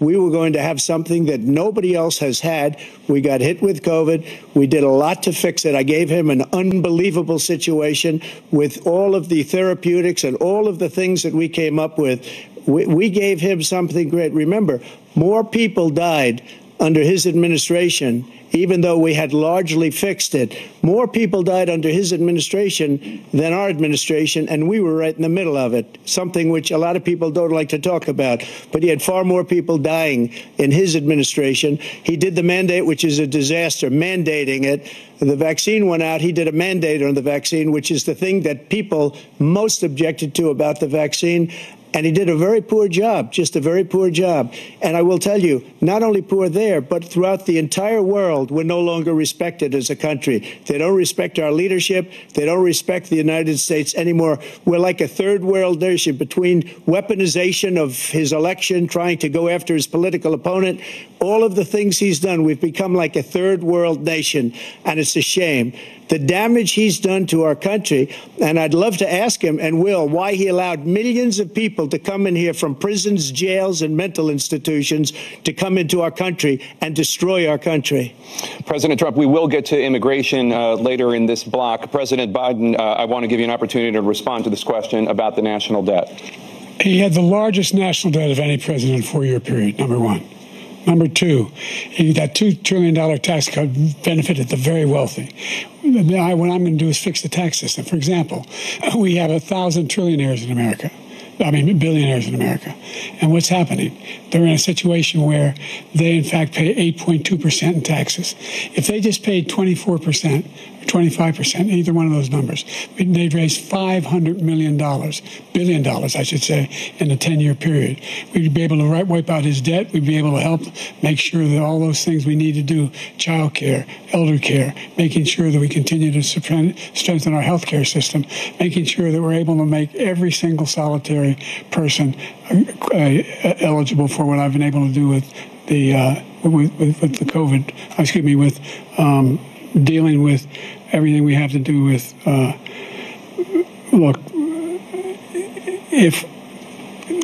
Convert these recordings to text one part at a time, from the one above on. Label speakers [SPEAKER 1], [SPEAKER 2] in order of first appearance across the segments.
[SPEAKER 1] we were going to have something that nobody else has had. We got hit with COVID. We did a lot to fix it. I gave him an unbelievable situation with all of the therapeutics and all of the things that we came up with. We, we gave him something great. Remember, more people died under his administration even though we had largely fixed it. More people died under his administration than our administration, and we were right in the middle of it, something which a lot of people don't like to talk about. But he had far more people dying in his administration. He did the mandate, which is a disaster, mandating it. The vaccine went out. He did a mandate on the vaccine, which is the thing that people most objected to about the vaccine. And he did a very poor job, just a very poor job. And I will tell you, not only poor there, but throughout the entire world, we're no longer respected as a country. They don't respect our leadership. They don't respect the United States anymore. We're like a third world nation between weaponization of his election, trying to go after his political opponent, all of the things he's done. We've become like a third world nation, and it's a shame the damage he's done to our country. And I'd love to ask him and will why he allowed millions of people to come in here from prisons, jails, and mental institutions to come into our country and destroy our country.
[SPEAKER 2] President Trump, we will get to immigration uh, later in this block. President Biden, uh, I want to give you an opportunity to respond to this question about the national debt.
[SPEAKER 3] He had the largest national debt of any president in a four year period, number one. Number two, that $2 trillion tax cut benefited the very wealthy. what I'm going to do is fix the tax system. For example, we have a thousand trillionaires in America. I mean, billionaires in America. And what's happening? They're in a situation where they, in fact, pay 8.2% in taxes. If they just paid 24%, 25%, either one of those numbers. They'd raise $500 million, billion dollars, I should say, in a 10 year period. We'd be able to wipe out his debt. We'd be able to help make sure that all those things we need to do child care, elder care, making sure that we continue to strengthen our health care system, making sure that we're able to make every single solitary person uh, uh, eligible for what I've been able to do with the uh, with, with, with, the COVID, excuse me, with um, dealing with everything we have to do with. Uh, look, if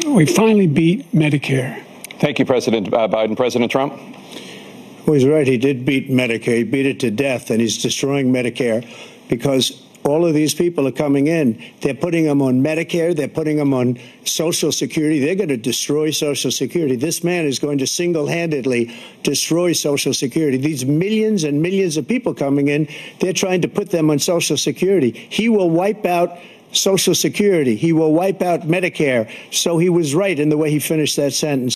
[SPEAKER 3] we finally beat Medicare.
[SPEAKER 2] Thank you, President uh, Biden. President Trump?
[SPEAKER 1] Well, he's right. He did beat Medicare. He beat it to death, and he's destroying Medicare because all of these people are coming in. They're putting them on Medicare. They're putting them on Social Security. They're going to destroy Social Security. This man is going to single handedly destroy Social Security. These millions and millions of people coming in, they're trying to put them on Social Security. He will wipe out Social Security. He will wipe out Medicare. So he was right in the way he finished that sentence.